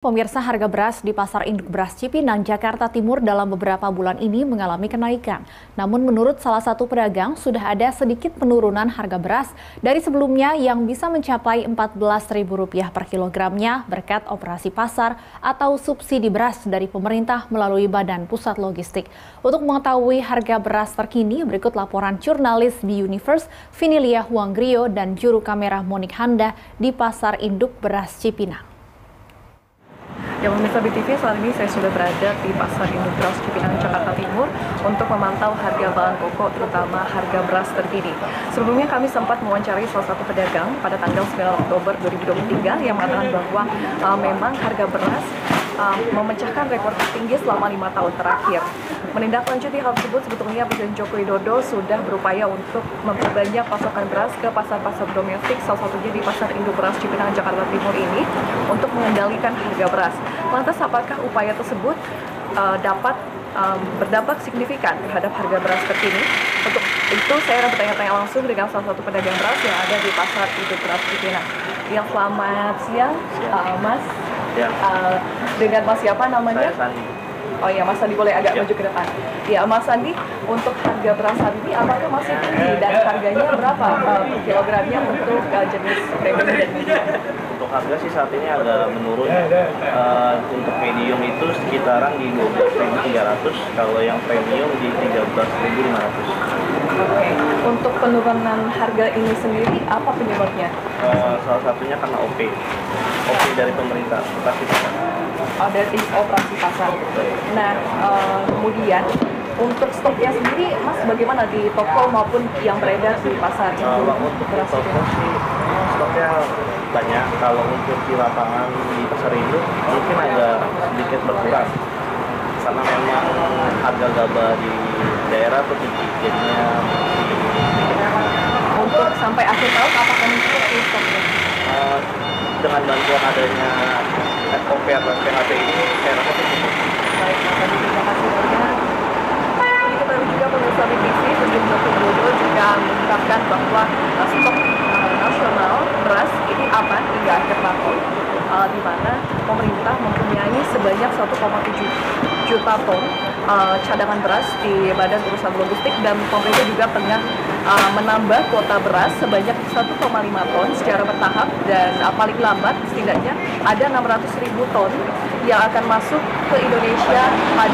Pemirsa harga beras di Pasar Induk Beras Cipinang, Jakarta Timur dalam beberapa bulan ini mengalami kenaikan. Namun menurut salah satu pedagang, sudah ada sedikit penurunan harga beras dari sebelumnya yang bisa mencapai Rp14.000 per kilogramnya berkat operasi pasar atau subsidi beras dari pemerintah melalui Badan Pusat Logistik. Untuk mengetahui harga beras terkini, berikut laporan jurnalis B Universe, Vinilia Huanggrio dan juru kamera Monik Handa di Pasar Induk Beras Cipinang. Ya pemirsa BTV, saat ini saya sudah berada di Pasar Induk Beras Cipinang, Jakarta Timur untuk memantau harga bahan pokok, terutama harga beras terkini. Sebelumnya kami sempat mewawancarai salah satu pedagang pada tanggal 9 Oktober 2023 yang mengatakan bahwa uh, memang harga beras uh, memecahkan rekor tertinggi selama lima tahun terakhir. Menindaklanjuti hal tersebut, sebetulnya Presiden Joko Widodo sudah berupaya untuk memperbanyak pasokan beras ke pasar-pasar domestik, salah satunya di Pasar Induk Beras Cipinang, Jakarta Timur ini, untuk mengendalikan harga beras. Lantas, apakah upaya tersebut uh, dapat um, berdampak signifikan terhadap harga beras terkini? Untuk itu, saya akan bertanya-tanya langsung dengan salah satu pedagang beras yang ada di Pasar Induk Beras Cipinang. Yang selamat siang, uh, Mas. Ya. Uh, dengan Mas siapa namanya? Saya Sandi. Oh iya, Mas Sandi boleh agak ya. maju ke depan. Ya, Mas Sandi, untuk harga beras saat ini apakah masih tinggi dan harganya berapa uh, per kilogramnya untuk uh, jenis premium dan medium? Untuk harga sih saat ini agak menurun. Uh, untuk medium itu sekitaran di 12.300, kalau yang premium di 13.500. Oke, untuk penurunan harga ini sendiri apa penyebabnya? Uh, salah satunya karena OP, OP dari pemerintah, operasi pasar. Oh, dari operasi pasar. Nah, uh, kemudian untuk stoknya sendiri, Mas bagaimana di toko maupun yang beredar di pasar? Uh, untuk toko sih stoknya banyak. Kalau untuk di lapangan di pasar induk mungkin agak sedikit berkurang karena memang harga gabah di daerah tuh tinggi jadinya untuk sampai akhir tahun apakah cukup di stoknya? Uh, dengan bantuan adanya FOP atau 1,7 juta ton uh, cadangan beras di Badan Urusan Logistik dan pemerintah juga tengah uh, menambah kuota beras sebanyak 1,5 ton secara bertahap dan uh, paling lambat setidaknya ada 600 ribu ton yang akan masuk ke Indonesia pada